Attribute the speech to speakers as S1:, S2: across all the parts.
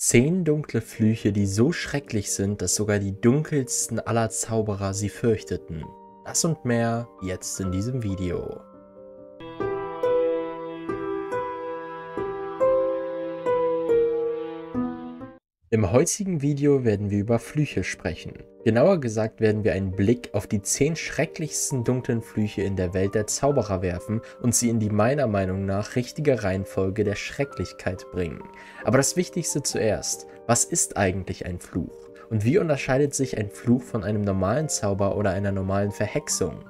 S1: Zehn dunkle Flüche, die so schrecklich sind, dass sogar die dunkelsten aller Zauberer sie fürchteten. Das und mehr jetzt in diesem Video. Im heutigen Video werden wir über Flüche sprechen. Genauer gesagt werden wir einen Blick auf die 10 schrecklichsten dunklen Flüche in der Welt der Zauberer werfen und sie in die meiner Meinung nach richtige Reihenfolge der Schrecklichkeit bringen. Aber das Wichtigste zuerst, was ist eigentlich ein Fluch? Und wie unterscheidet sich ein Fluch von einem normalen Zauber oder einer normalen Verhexung?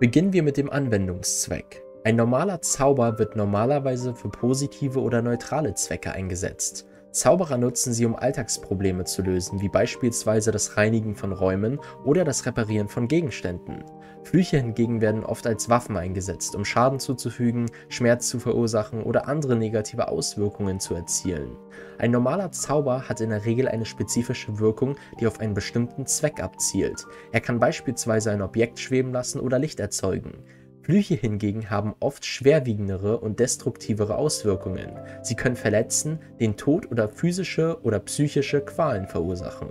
S1: Beginnen wir mit dem Anwendungszweck. Ein normaler Zauber wird normalerweise für positive oder neutrale Zwecke eingesetzt. Zauberer nutzen sie, um Alltagsprobleme zu lösen, wie beispielsweise das Reinigen von Räumen oder das Reparieren von Gegenständen. Flüche hingegen werden oft als Waffen eingesetzt, um Schaden zuzufügen, Schmerz zu verursachen oder andere negative Auswirkungen zu erzielen. Ein normaler Zauber hat in der Regel eine spezifische Wirkung, die auf einen bestimmten Zweck abzielt. Er kann beispielsweise ein Objekt schweben lassen oder Licht erzeugen. Flüche hingegen haben oft schwerwiegendere und destruktivere Auswirkungen. Sie können verletzen, den Tod oder physische oder psychische Qualen verursachen.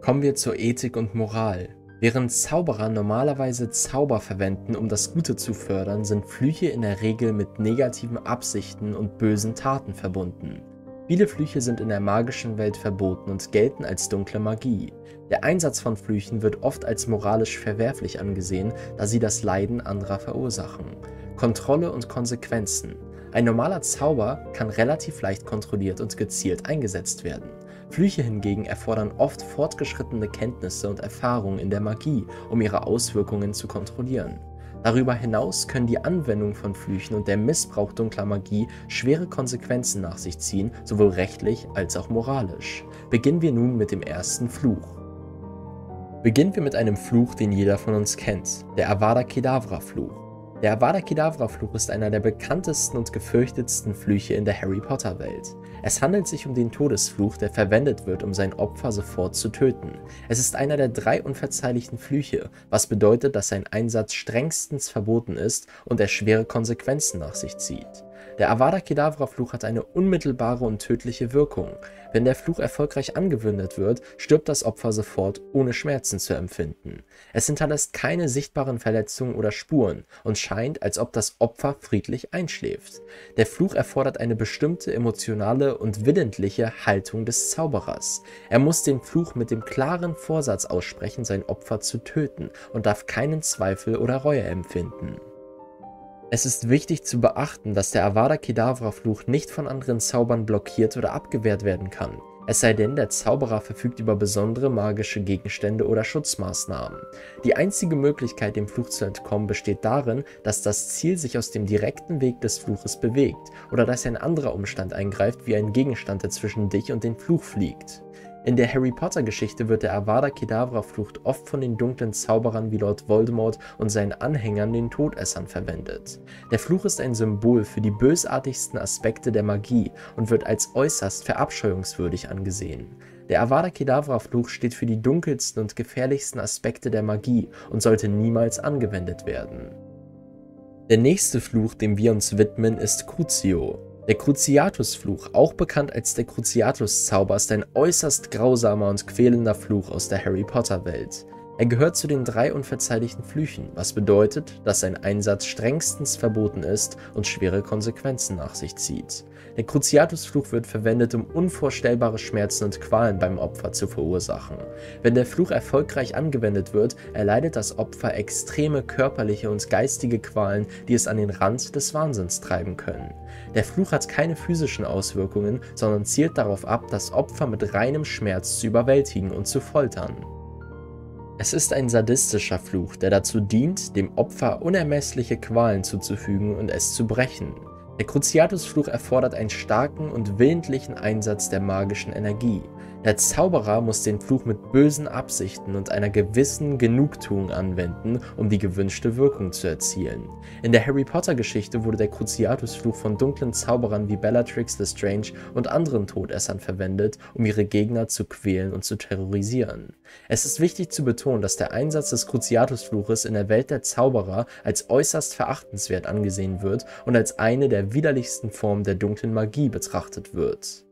S1: Kommen wir zur Ethik und Moral. Während Zauberer normalerweise Zauber verwenden, um das Gute zu fördern, sind Flüche in der Regel mit negativen Absichten und bösen Taten verbunden. Viele Flüche sind in der magischen Welt verboten und gelten als dunkle Magie. Der Einsatz von Flüchen wird oft als moralisch verwerflich angesehen, da sie das Leiden anderer verursachen. Kontrolle und Konsequenzen. Ein normaler Zauber kann relativ leicht kontrolliert und gezielt eingesetzt werden. Flüche hingegen erfordern oft fortgeschrittene Kenntnisse und Erfahrungen in der Magie, um ihre Auswirkungen zu kontrollieren. Darüber hinaus können die Anwendung von Flüchen und der Missbrauch dunkler Magie schwere Konsequenzen nach sich ziehen, sowohl rechtlich als auch moralisch. Beginnen wir nun mit dem ersten Fluch. Beginnen wir mit einem Fluch, den jeder von uns kennt, der Avada Kedavra Fluch. Der Avada Kedavra Fluch ist einer der bekanntesten und gefürchtetsten Flüche in der Harry Potter Welt. Es handelt sich um den Todesfluch, der verwendet wird, um sein Opfer sofort zu töten. Es ist einer der drei unverzeihlichen Flüche, was bedeutet, dass sein Einsatz strengstens verboten ist und er schwere Konsequenzen nach sich zieht. Der Avada Kedavra Fluch hat eine unmittelbare und tödliche Wirkung. Wenn der Fluch erfolgreich angewendet wird, stirbt das Opfer sofort, ohne Schmerzen zu empfinden. Es hinterlässt keine sichtbaren Verletzungen oder Spuren und scheint, als ob das Opfer friedlich einschläft. Der Fluch erfordert eine bestimmte emotionale und willentliche Haltung des Zauberers. Er muss den Fluch mit dem klaren Vorsatz aussprechen, sein Opfer zu töten und darf keinen Zweifel oder Reue empfinden. Es ist wichtig zu beachten, dass der Avada Kedavra Fluch nicht von anderen Zaubern blockiert oder abgewehrt werden kann. Es sei denn, der Zauberer verfügt über besondere magische Gegenstände oder Schutzmaßnahmen. Die einzige Möglichkeit, dem Fluch zu entkommen, besteht darin, dass das Ziel sich aus dem direkten Weg des Fluches bewegt oder dass ein anderer Umstand eingreift, wie ein Gegenstand, der zwischen dich und den Fluch fliegt. In der Harry Potter Geschichte wird der Avada Kedavra Fluch oft von den dunklen Zauberern wie Lord Voldemort und seinen Anhängern den Todessern verwendet. Der Fluch ist ein Symbol für die bösartigsten Aspekte der Magie und wird als äußerst verabscheuungswürdig angesehen. Der Avada Kedavra Fluch steht für die dunkelsten und gefährlichsten Aspekte der Magie und sollte niemals angewendet werden. Der nächste Fluch, dem wir uns widmen, ist Crucio. Der Cruciatus-Fluch, auch bekannt als der Cruciatus-Zauber, ist ein äußerst grausamer und quälender Fluch aus der Harry Potter-Welt. Er gehört zu den drei unverzeihlichen Flüchen, was bedeutet, dass sein Einsatz strengstens verboten ist und schwere Konsequenzen nach sich zieht. Der Cruciatus-Fluch wird verwendet, um unvorstellbare Schmerzen und Qualen beim Opfer zu verursachen. Wenn der Fluch erfolgreich angewendet wird, erleidet das Opfer extreme körperliche und geistige Qualen, die es an den Rand des Wahnsinns treiben können. Der Fluch hat keine physischen Auswirkungen, sondern zielt darauf ab, das Opfer mit reinem Schmerz zu überwältigen und zu foltern. Es ist ein sadistischer Fluch, der dazu dient, dem Opfer unermessliche Qualen zuzufügen und es zu brechen. Der Cruciatus-Fluch erfordert einen starken und willentlichen Einsatz der magischen Energie. Der Zauberer muss den Fluch mit bösen Absichten und einer gewissen Genugtuung anwenden, um die gewünschte Wirkung zu erzielen. In der Harry Potter Geschichte wurde der Cruciatus-Fluch von dunklen Zauberern wie Bellatrix Lestrange und anderen Todessern verwendet, um ihre Gegner zu quälen und zu terrorisieren. Es ist wichtig zu betonen, dass der Einsatz des Cruciatus-Fluches in der Welt der Zauberer als äußerst verachtenswert angesehen wird und als eine der widerlichsten Formen der dunklen Magie betrachtet wird.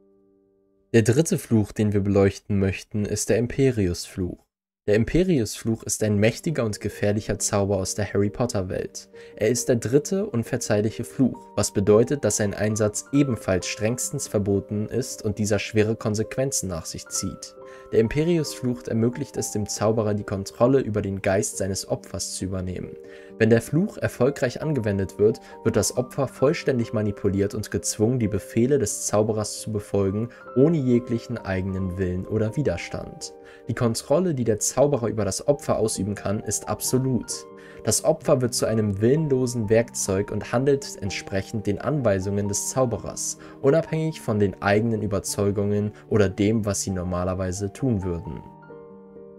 S1: Der dritte Fluch, den wir beleuchten möchten, ist der Imperius-Fluch. Der Imperius-Fluch ist ein mächtiger und gefährlicher Zauber aus der Harry Potter-Welt. Er ist der dritte unverzeihliche Fluch, was bedeutet, dass sein Einsatz ebenfalls strengstens verboten ist und dieser schwere Konsequenzen nach sich zieht. Der Imperius-Fluch ermöglicht es dem Zauberer, die Kontrolle über den Geist seines Opfers zu übernehmen. Wenn der Fluch erfolgreich angewendet wird, wird das Opfer vollständig manipuliert und gezwungen, die Befehle des Zauberers zu befolgen, ohne jeglichen eigenen Willen oder Widerstand. Die Kontrolle, die der Zauberer über das Opfer ausüben kann, ist absolut. Das Opfer wird zu einem willenlosen Werkzeug und handelt entsprechend den Anweisungen des Zauberers, unabhängig von den eigenen Überzeugungen oder dem, was sie normalerweise tun würden.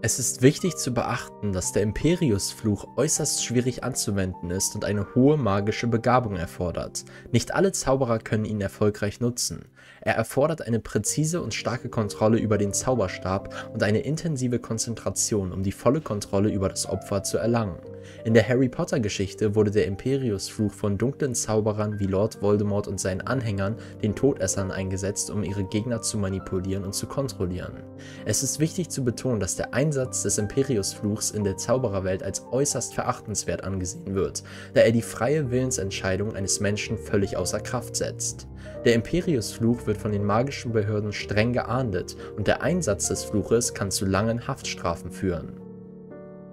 S1: Es ist wichtig zu beachten, dass der Imperius-Fluch äußerst schwierig anzuwenden ist und eine hohe magische Begabung erfordert. Nicht alle Zauberer können ihn erfolgreich nutzen. Er erfordert eine präzise und starke Kontrolle über den Zauberstab und eine intensive Konzentration, um die volle Kontrolle über das Opfer zu erlangen. In der Harry Potter Geschichte wurde der Imperius-Fluch von dunklen Zauberern wie Lord Voldemort und seinen Anhängern, den Todessern, eingesetzt, um ihre Gegner zu manipulieren und zu kontrollieren. Es ist wichtig zu betonen, dass der Einsatz des Imperius-Fluchs in der Zaubererwelt als äußerst verachtenswert angesehen wird, da er die freie Willensentscheidung eines Menschen völlig außer Kraft setzt. Der Imperius-Fluch wird von den magischen Behörden streng geahndet und der Einsatz des Fluches kann zu langen Haftstrafen führen.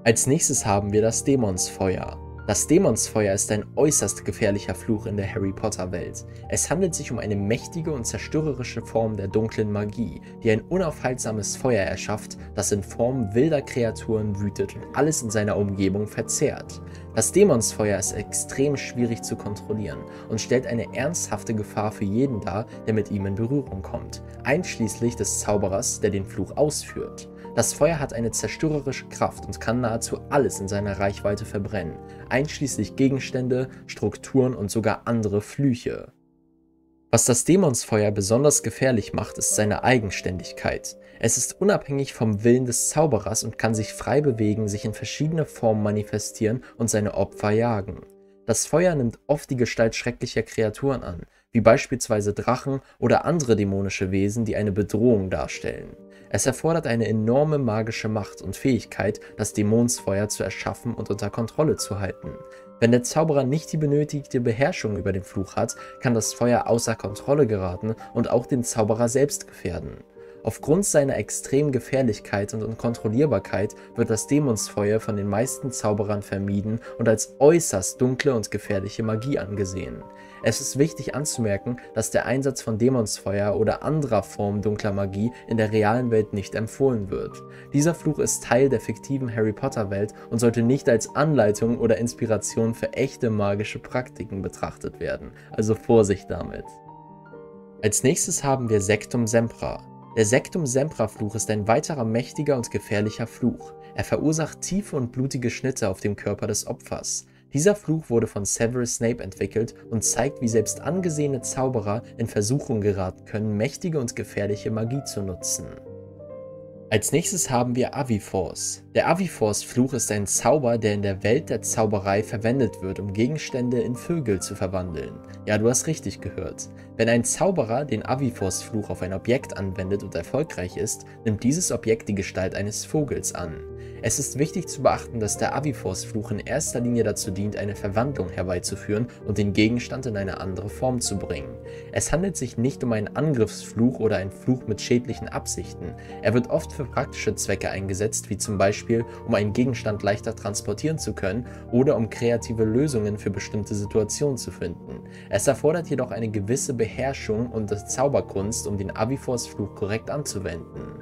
S1: Als nächstes haben wir das Dämonsfeuer. Das Dämonsfeuer ist ein äußerst gefährlicher Fluch in der Harry Potter Welt. Es handelt sich um eine mächtige und zerstörerische Form der dunklen Magie, die ein unaufhaltsames Feuer erschafft, das in Form wilder Kreaturen wütet und alles in seiner Umgebung verzehrt. Das Dämonsfeuer ist extrem schwierig zu kontrollieren und stellt eine ernsthafte Gefahr für jeden dar, der mit ihm in Berührung kommt, einschließlich des Zauberers, der den Fluch ausführt. Das Feuer hat eine zerstörerische Kraft und kann nahezu alles in seiner Reichweite verbrennen, einschließlich Gegenstände, Strukturen und sogar andere Flüche. Was das Dämonsfeuer besonders gefährlich macht, ist seine Eigenständigkeit. Es ist unabhängig vom Willen des Zauberers und kann sich frei bewegen, sich in verschiedene Formen manifestieren und seine Opfer jagen. Das Feuer nimmt oft die Gestalt schrecklicher Kreaturen an, wie beispielsweise Drachen oder andere dämonische Wesen, die eine Bedrohung darstellen. Es erfordert eine enorme magische Macht und Fähigkeit, das Dämonsfeuer zu erschaffen und unter Kontrolle zu halten. Wenn der Zauberer nicht die benötigte Beherrschung über den Fluch hat, kann das Feuer außer Kontrolle geraten und auch den Zauberer selbst gefährden. Aufgrund seiner extremen Gefährlichkeit und Unkontrollierbarkeit wird das Dämonsfeuer von den meisten Zauberern vermieden und als äußerst dunkle und gefährliche Magie angesehen. Es ist wichtig anzumerken, dass der Einsatz von Dämonsfeuer oder anderer Formen dunkler Magie in der realen Welt nicht empfohlen wird. Dieser Fluch ist Teil der fiktiven Harry Potter Welt und sollte nicht als Anleitung oder Inspiration für echte magische Praktiken betrachtet werden, also Vorsicht damit. Als nächstes haben wir Sectum Sempra. Der Sectum Sempra Fluch ist ein weiterer mächtiger und gefährlicher Fluch. Er verursacht tiefe und blutige Schnitte auf dem Körper des Opfers. Dieser Fluch wurde von Severus Snape entwickelt und zeigt, wie selbst angesehene Zauberer in Versuchung geraten können, mächtige und gefährliche Magie zu nutzen. Als nächstes haben wir Aviforce. Der Aviforce-Fluch ist ein Zauber, der in der Welt der Zauberei verwendet wird, um Gegenstände in Vögel zu verwandeln. Ja, du hast richtig gehört. Wenn ein Zauberer den Aviforce-Fluch auf ein Objekt anwendet und erfolgreich ist, nimmt dieses Objekt die Gestalt eines Vogels an. Es ist wichtig zu beachten, dass der Aviforce-Fluch in erster Linie dazu dient, eine Verwandlung herbeizuführen und den Gegenstand in eine andere Form zu bringen. Es handelt sich nicht um einen Angriffsfluch oder einen Fluch mit schädlichen Absichten. Er wird oft für praktische Zwecke eingesetzt, wie zum Beispiel um einen Gegenstand leichter transportieren zu können oder um kreative Lösungen für bestimmte Situationen zu finden. Es erfordert jedoch eine gewisse Beherrschung und Zauberkunst, um den Aviforce-Fluch korrekt anzuwenden.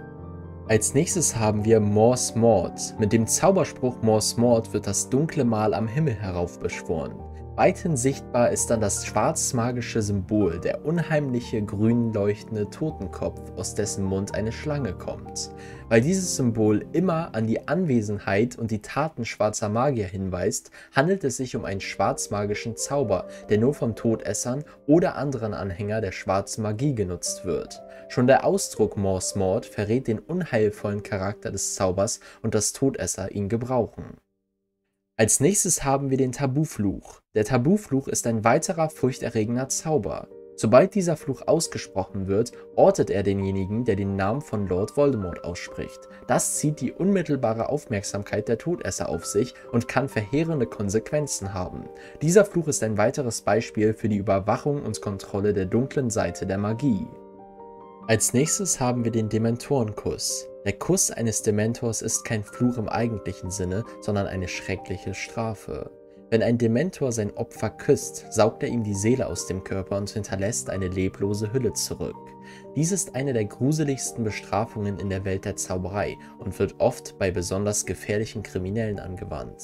S1: Als nächstes haben wir Morse Mord. Mit dem Zauberspruch Morse Mord wird das dunkle Mal am Himmel heraufbeschworen. Weithin sichtbar ist dann das schwarzmagische Symbol, der unheimliche grün leuchtende Totenkopf, aus dessen Mund eine Schlange kommt. Weil dieses Symbol immer an die Anwesenheit und die Taten schwarzer Magier hinweist, handelt es sich um einen schwarzmagischen Zauber, der nur von Todessern oder anderen Anhänger der schwarzen Magie genutzt wird. Schon der Ausdruck Morse Mord verrät den unheilvollen Charakter des Zaubers und dass Todesser ihn gebrauchen. Als nächstes haben wir den Tabufluch. Der Tabufluch ist ein weiterer furchterregender Zauber. Sobald dieser Fluch ausgesprochen wird, ortet er denjenigen, der den Namen von Lord Voldemort ausspricht. Das zieht die unmittelbare Aufmerksamkeit der Todesser auf sich und kann verheerende Konsequenzen haben. Dieser Fluch ist ein weiteres Beispiel für die Überwachung und Kontrolle der dunklen Seite der Magie. Als nächstes haben wir den Dementorenkuss. Der Kuss eines Dementors ist kein Fluch im eigentlichen Sinne, sondern eine schreckliche Strafe. Wenn ein Dementor sein Opfer küsst, saugt er ihm die Seele aus dem Körper und hinterlässt eine leblose Hülle zurück. Dies ist eine der gruseligsten Bestrafungen in der Welt der Zauberei und wird oft bei besonders gefährlichen Kriminellen angewandt.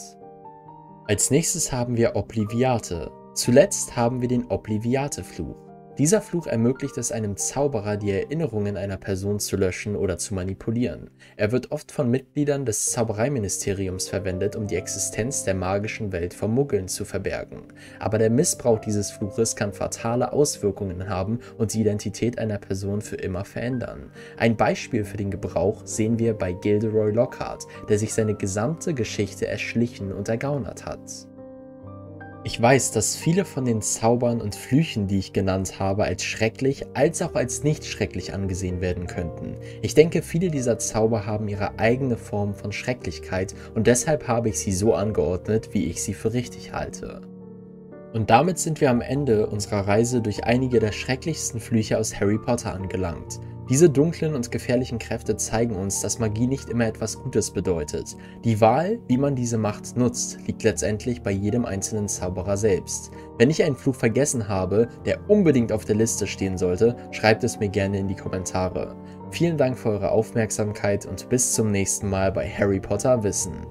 S1: Als nächstes haben wir Obliviate. Zuletzt haben wir den Obliviate-Fluch. Dieser Fluch ermöglicht es einem Zauberer, die Erinnerungen einer Person zu löschen oder zu manipulieren. Er wird oft von Mitgliedern des Zaubereiministeriums verwendet, um die Existenz der magischen Welt vor Muggeln zu verbergen. Aber der Missbrauch dieses Fluches kann fatale Auswirkungen haben und die Identität einer Person für immer verändern. Ein Beispiel für den Gebrauch sehen wir bei Gilderoy Lockhart, der sich seine gesamte Geschichte erschlichen und ergaunert hat. Ich weiß, dass viele von den Zaubern und Flüchen, die ich genannt habe, als schrecklich als auch als nicht schrecklich angesehen werden könnten. Ich denke, viele dieser Zauber haben ihre eigene Form von Schrecklichkeit und deshalb habe ich sie so angeordnet, wie ich sie für richtig halte. Und damit sind wir am Ende unserer Reise durch einige der schrecklichsten Flüche aus Harry Potter angelangt. Diese dunklen und gefährlichen Kräfte zeigen uns, dass Magie nicht immer etwas Gutes bedeutet. Die Wahl, wie man diese Macht nutzt, liegt letztendlich bei jedem einzelnen Zauberer selbst. Wenn ich einen Fluch vergessen habe, der unbedingt auf der Liste stehen sollte, schreibt es mir gerne in die Kommentare. Vielen Dank für eure Aufmerksamkeit und bis zum nächsten Mal bei Harry Potter Wissen.